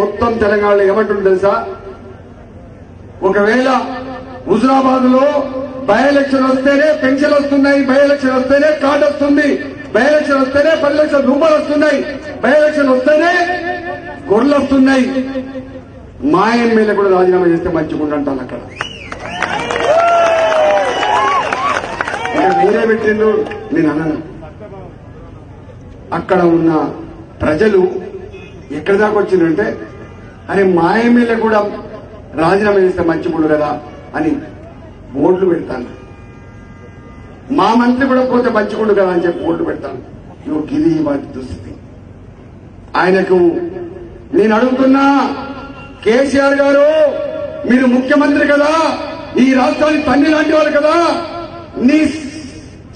మొత్తం తెలంగాణలో ఏమంటుంది తెలుసా? ఒకవేళ హుజరాబాద్లో బై ఎలక్షన్ వస్తేనే పెన్షన్ వస్తున్నాయి బై ఎలక్షన్ వస్తేనే కార్డు వస్తుంది బై ఎలక్షన్ వస్తేనే పది లక్షల రూపాయలు వస్తున్నాయి బై ఎలక్షన్ వస్తేనే గొర్రెలు వస్తున్నాయి. మా ఎమ్మెల్యే కూడా రాజీనామా చేస్తే మంచిగుండంటాను అక్కడ. మీరే పెట్టిండు పెట్టిండ్రు నేను అన్నాను అక్కడ ఉన్న ప్రజలు ఎక్కడి దాకా వచ్చిందంటే అరే మా ఎమ్మెల్యే కూడా రాజీనామా చేస్తే మంచిగుండు కదా అని ఓట్లు పెడతాను. మా మంత్రి కూడా పోతే మంచిగుండు కదా అని చెప్పి బోర్డు పెడతాను. నువ్వు గిది వాటి దుస్థితి. ఆయనకు నేను అడుగుతున్నా కేసీఆర్ గారు మీరు ముఖ్యమంత్రి కదా ఈ రాష్ట్రానికి తండ్రి లాంటి వాళ్ళు కదా. నీ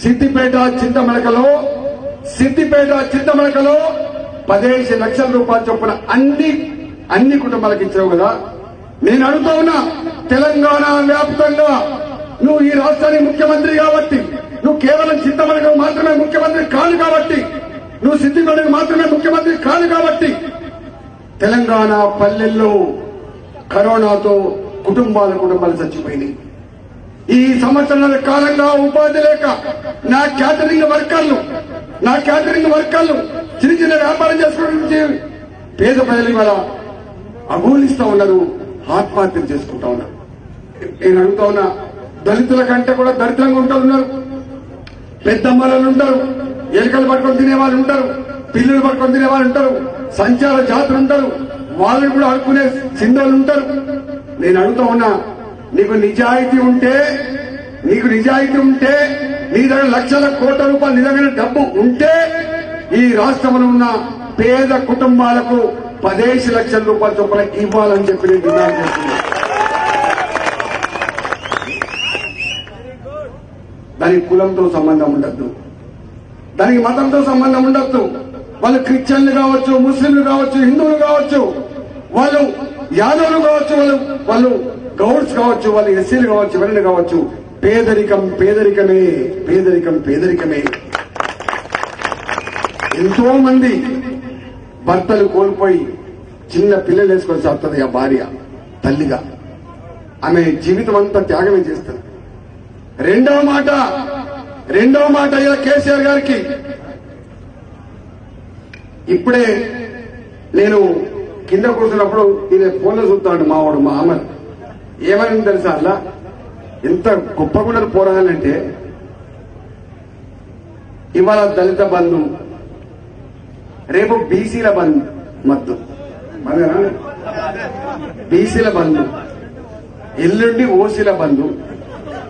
సిద్దిపేట చింతమలకలో సిద్దిపేట చింతమలకలో పదిహేను లక్షల రూపాయల చొప్పున అన్ని అన్ని కుటుంబాలకు ఇచ్చావు కదా. నేను అడుగుతా ఉన్నా తెలంగాణ వ్యాప్తంగా నువ్వు ఈ రాష్ట్రానికి ముఖ్యమంత్రి కాబట్టి నువ్వు కేవలం చింతమణికి మాత్రమే ముఖ్యమంత్రి కాదు కాబట్టి నువ్వు సిద్దిపేటకు మాత్రమే ముఖ్యమంత్రి కాదు కాబట్టి తెలంగాణ పల్లెల్లో కరోనాతో కుటుంబాల కుటుంబాలు చచ్చిపోయినాయి. ఈ సంవత్సరాల కాలంగా ఉపాధి లేక నా క్యాటరింగ్ వర్కర్లు నా క్యాటరింగ్ వర్కర్లు చిన్న చిన్న వ్యాపారం చేసుకుంటే పేద ప్రజలు కూడా అగోలిస్తా ఉన్నారు ఆత్మహత్యలు చేసుకుంటా ఉన్నారు. నేను అడుగుతా ఉన్నా దళితుల కంటే కూడా దరిద్రంగా ఉంటారు ఉన్నారు. పెద్దమ్మలు ఉంటారు ఎలుకలు పట్టుకొని తినే వాళ్ళు ఉంటారు పిల్లలు పట్టుకొని తినే వాళ్ళు ఉంటారు సంచార జాతులు ఉంటారు వాళ్ళని కూడా ఆడుకునే సింధువులు ఉంటారు. నేను అడుగుతా ఉన్నా నీకు నిజాయితీ ఉంటే నీకు నిజాయితీ ఉంటే నీ దగ్గర లక్షల కోట్ల రూపాయలు నిజమైన డబ్బు ఉంటే ఈ రాష్ట్రంలో ఉన్న పేద కుటుంబాలకు పదేసి లక్షల రూపాయల చొప్పున ఇవ్వాలని చెప్పి నేను డిమాండ్ చేస్తున్నాను దానికి కులంతో సంబంధం ఉండద్దు. దానికి మతంతో సంబంధం ఉండద్దు. వాళ్ళు క్రిస్టియన్లు కావచ్చు ముస్లింలు కావచ్చు హిందువులు కావచ్చు వాళ్ళు యాదవులు కావచ్చు వాళ్ళు వాళ్ళు గౌడ్స్ కావచ్చు వాళ్ళు ఎస్సీలు కావచ్చు ఎవరైనా కావచ్చు పేదరికం పేదరికమే పేదరికం పేదరికమే. ఎంతో మంది భర్తలు కోల్పోయి చిన్న పిల్లలు వేసుకొని చేస్తుంది ఆ భార్య తల్లిగా. ఆమె జీవితం అంతా త్యాగమే చేస్తుంది. రెండవ మాట రెండవ మాట ఇలా కేసీఆర్ గారికి. ఇప్పుడే నేను కింద కూర్చున్నప్పుడు ఈయన ఫోన్లో చూస్తాడు మావాడు మా అమ్మ ఏమైంది తెలుసా అలా ఎంత గొప్పగా పోరాలంటే ఇవాళ దళిత బంధు రేపు బీసీల బంధు మద్దు. మదేనా? బీసీల బంధు ఎల్లుండి ఓసీల బంధు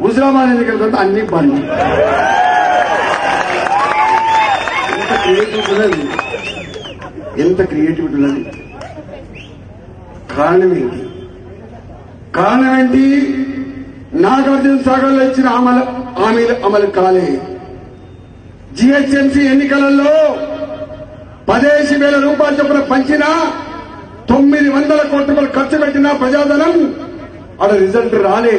హుజరాబాద్ ఎన్నికల తర్వాత అన్ని బంధు ఎంత క్రియేటివిటీ ఉన్నది. ఎంత క్రియేటివిటీ ఉన్నది. కారణం ఏంటి? కారణం ఏంటి? నాగార్జున సాగర్లో ఇచ్చిన అమలు హామీలు అమలు కాలే. జిహెచ్ఎంసీ ఎన్నికలలో పదేసి వేల రూపాయలు చొప్పున పంచినా తొమ్మిది వందల కోట్ల రూపాయలు ఖర్చు పెట్టినా ప్రజాధనం. అక్కడ రిజల్ట్ రాలే.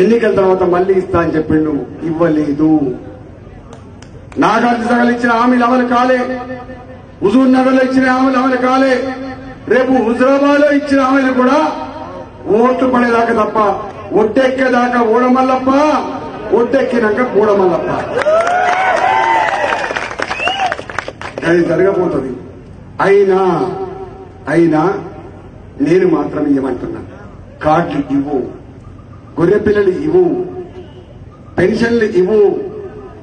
ఎన్నికల తర్వాత మళ్ళీ ఇస్తా అని చెప్పిండు. ఇవ్వలేదు. నాగార్జున సాగర్ ఇచ్చిన హామీలు అమలు కాలే. హుజూర్ నగర్లో ఇచ్చిన హామీలు అమలు కాలే. రేపు హుజరాబాద్లో ఇచ్చిన హామీలు కూడా ఓట్లు పడేదాకా తప్ప ఒట్టెక్కేదాకా ఓడమల్లప్ప ఒట్టెక్కినాక కూడమల్లప్ప. అది జరగబోతుంది. అయినా అయినా నేను మాత్రం ఇవ్వమంటున్నా. కార్డులు ఇవ్వు. గొర్రె పిల్లలు ఇవ్వు. పెన్షన్లు ఇవ్వు.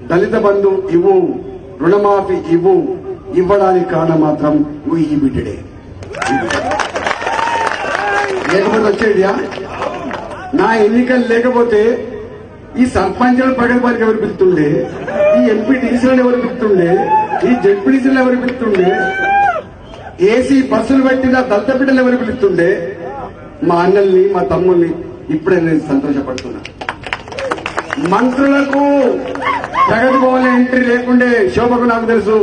దళిత బంధు ఇవ్వు. రుణమాఫీ ఇవ్వు. ఇవ్వడానికి కారణం మాత్రం నువ్వు ఈ బిడ్డడే. లేకపోతే వచ్చేడియా? నా ఎన్నికలు లేకపోతే ఈ సర్పంచ్ పడే వారికి ఎవరు పిలుతుండే ఈ ఎంపీ డీసీలను ఎవరు పిలుతుండే ఈ జడ్పీడీసీలను ఎవరు పిలుతుండే ఏసీ బస్సులు పెట్టిన దళిత బిడ్డలు ఎవరు పిలుస్తుండే? మా అన్నల్ని మా తమ్ముల్ని ఇప్పుడే నేను సంతోషపడుతున్నా. మంత్రులకు ప్రగతి భవన్ ఎంట్రీ లేకుండే శోభకు నాకు తెలుసు.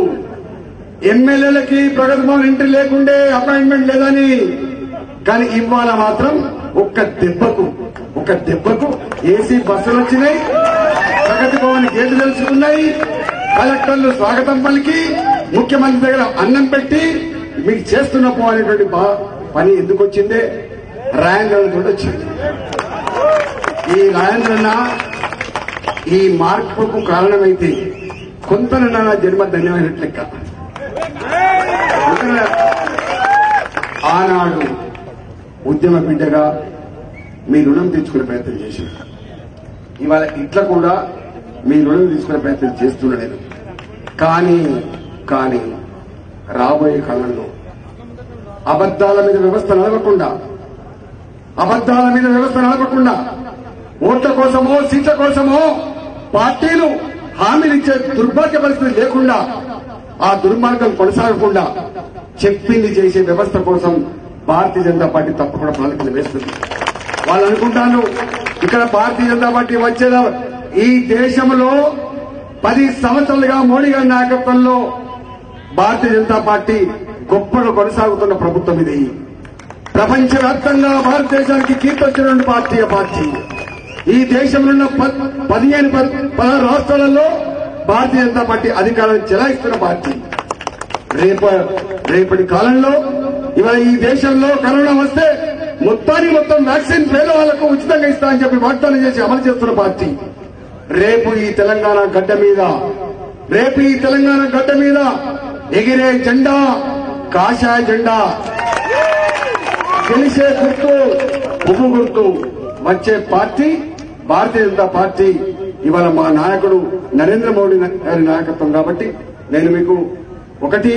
ఎమ్మెల్యేలకి ప్రగతి భవన్ ఎంట్రీ లేకుండే అపాయింట్మెంట్ లేదని. కానీ ఇవాళ మాత్రం ఒక్క దెబ్బకు ఒక దెబ్బకు ఏసీ బస్సులు వచ్చినాయి ప్రగతి భవన్ గేట్లు తెలుసుకున్నాయి. కలెక్టర్లు స్వాగతం పలికి ముఖ్యమంత్రి దగ్గర అన్నం పెట్టి మీకు చేస్తున్న అనేటువంటి పని ఎందుకు వచ్చిందే? రాయంద్రతో వచ్చింది ఈ రాయంద్రన్న ఈ మార్పుకు కారణమైతే కొంతనన్నా నా జన్మ ధన్యమైనట్లు లెక్క. ఆనాడు ఉద్యమ బిడ్డగా మీ రుణం తెచ్చుకునే ప్రయత్నం చేశారు. ఇవాళ ఇట్లా కూడా మీ రుణం తీసుకునే ప్రయత్నం చేస్తున్నా నేను కానీ కానీ రాబోయే కాలంలో అబద్దాల మీద వ్యవస్థ నడవకుండా అబద్దాల మీద వ్యవస్థ నడవకుండా ఓట్ల కోసమో సీట్ల కోసమో పార్టీలు హామీలిచ్చే దుర్భాగ్య పరిస్థితి లేకుండా ఆ దుర్మార్గం కొనసాగకుండా చెప్పింది చేసే వ్యవస్థ కోసం భారతీయ జనతా పార్టీ తప్పకుండా ప్రణాళికలు వేస్తుంది. వాళ్ళు అనుకుంటాను ఇక్కడ భారతీయ జనతా పార్టీ వచ్చేదా ఈ దేశంలో పది సంవత్సరాలుగా మోడీ గారి నాయకత్వంలో భారతీయ జనతా పార్టీ గొప్పగా కొనసాగుతున్న ప్రభుత్వం ఇది. ప్రపంచవ్యాప్తంగా భారతదేశానికి కీర్తొచ్చినటువంటి పార్టీ ఆ పార్టీ. ఈ దేశంలో ఉన్న ప- పదిహేను పదహారు రాష్ట్రాలలో భారతీయ జనతా పార్టీ అధికారాన్ని చెలాయిస్తున్న పార్టీ. రేప రేపటి కాలంలో ఇవాళ ఈ దేశంలో కరోనా వస్తే మొత్తానికి మొత్తం వ్యాక్సిన్ పేదవాళ్ళకు ఉచితంగా ఇస్తా అని చెప్పి వాగ్దానం చేసి అమలు చేస్తున్న పార్టీ. రేపు ఈ తెలంగాణ గడ్డ మీద రేపు ఈ తెలంగాణ గడ్డ మీద ఎగిరే జెండా కాషాయ జెండా. గెలిచే గుర్తు ఉప్పు గుర్తు వచ్చే పార్టీ భారతీయ జనతా పార్టీ ఇవాళ మా నాయకుడు నరేంద్ర మోడీ గారి నాయకత్వం కాబట్టి నేను మీకు ఒకటి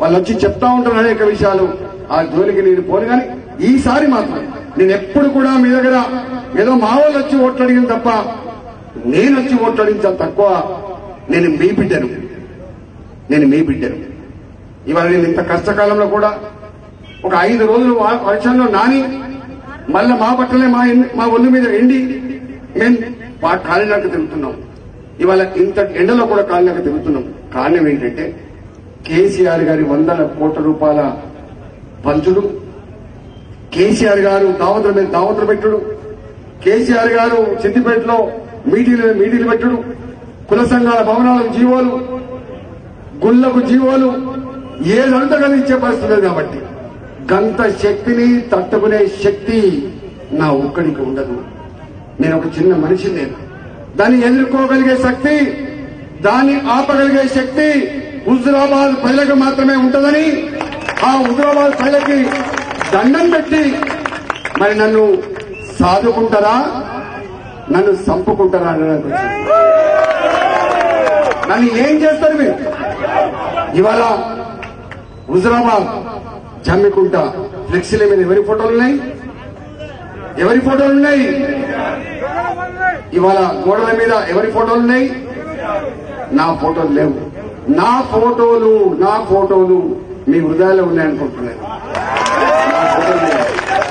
వాళ్ళు వచ్చి చెప్తా ఉంటారు అనేక విషయాలు. ఆ జోలికి నేను పోను కానీ ఈసారి మాత్రం నేను ఎప్పుడు కూడా మీ దగ్గర ఏదో మా వాళ్ళు వచ్చి ఓట్లు అడిగిన తప్ప నేను వచ్చి ఓట్లాడించాను తక్కువ నేను మీ బిడ్డను. నేను మీ బిడ్డను. ఇవాళ నేను ఇంత కష్టకాలంలో కూడా ఒక ఐదు రోజులు వర్షంలో నాని మళ్ళా మా బట్టలే మా మా ఒళ్ళు మీద ఎండి మేము వా- కాలినాక తిరుగుతున్నాం. ఇవాళ ఇంత ఎండలో కూడా కాలినాక తిరుగుతున్నాం. కారణం ఏంటంటే కేసీఆర్ గారి వందల కోట్ల రూపాయల పంచుడు కేసీఆర్ గారు దావతుల మీద దావతులు పెట్టుడు. కేసీఆర్ గారు సిద్దిపేటలో మీటీలు మీటీలు పెట్టడం కుల సంఘాల భవనాలకు జీవోలు గుళ్ళకు జీవోలు ఏదంతా కలిగించే ఇచ్చే పరిస్థితి లేదు కాబట్టి గంత శక్తిని తట్టుకునే శక్తి నా ఒక్కడికి ఉండదు. నేను ఒక చిన్న మనిషి నేను. దాన్ని ఎదుర్కోగలిగే శక్తి దాన్ని ఆపగలిగే శక్తి హుజురాబాద్ ప్రజలకు మాత్రమే ఉంటుందని ఆ హుజురాబాద్ ప్రజలకి దండం పెట్టి మరి నన్ను సాదుకుంటారా? నన్ను చంపుకుంటారా అనడానికి నన్ను ఏం చేస్తారు మీరు? ఇవాళ హుజరాబాద్ జమ్మికుంట ఫ్లెక్సీల మీద ఎవరి ఫోటోలు ఉన్నాయి? ఎవరి ఫోటోలు ఉన్నాయి? ఇవాళ గోడల మీద ఎవరి ఫోటోలు ఉన్నాయి? నా ఫోటోలు లేవు. నా ఫోటోలు నా ఫోటోలు మీ హృదయాల్లో ఉన్నాయనుకుంటున్నాను.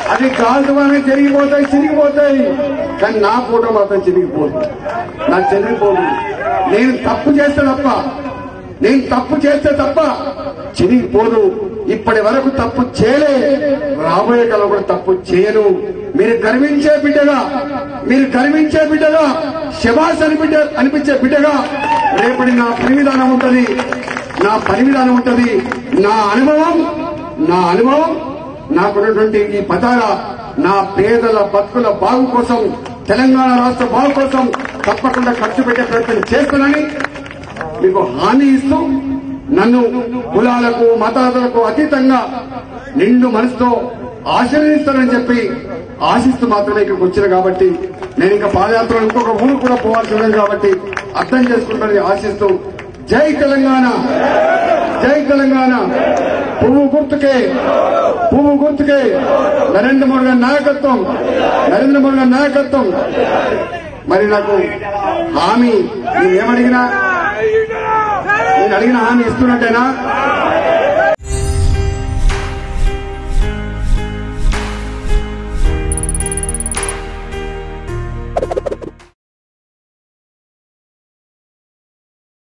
అది గాల్దువానే చెరిగిపోతాయి చిరిగిపోతాయి. కానీ నా ఫోటో మాత్రం చిరిగిపోదు. నా చెరిగిపోదు. నేను తప్పు చేస్తే తప్ప నేను తప్పు చేస్తే తప్ప చిరిగిపోదు. ఇప్పటి వరకు తప్పు చేయలే. రాబోయే కాలం కూడా తప్పు చేయను. మీరు గర్వించే బిడ్డగా మీరు గర్వించే బిడ్డగా శబాస్ అని బిడ్డ అనిపించే బిడ్డగా రేపటి నా పని విధానం ఉంటది. నా పని విధానం ఉంటది. నా అనుభవం నా అనుభవం నాకున్నటువంటి ఈ పదాల నా పేదల బతుకుల బాగు కోసం తెలంగాణ రాష్ట్ర బాగు కోసం తప్పకుండా ఖర్చు పెట్టే ప్రయత్నం చేస్తానని మీకు హామీ ఇస్తూ నన్ను కులాలకు మతాలకు అతీతంగా నిండు మనసుతో ఆశీర్వదిస్తానని చెప్పి ఆశిస్తూ మాత్రమే ఇక్కడికి వచ్చిన కాబట్టి నేను ఇంకా పాదయాత్రలో ఇంకొక ఊరు కూడా పోవాల్సి ఉన్నది కాబట్టి అర్థం చేసుకుంటానని ఆశిస్తూ జై తెలంగాణ. జై తెలంగాణ. పువ్వు గుర్తుకే. పువ్వు గుర్తుకే. నరేంద్ర మోడీ గారి నాయకత్వం. నరేంద్ర మోడీ గారి నాయకత్వం. మరి నాకు హామీ నేనేమడిగినా నేను అడిగిన హామీ ఇస్తున్నట్టేనా?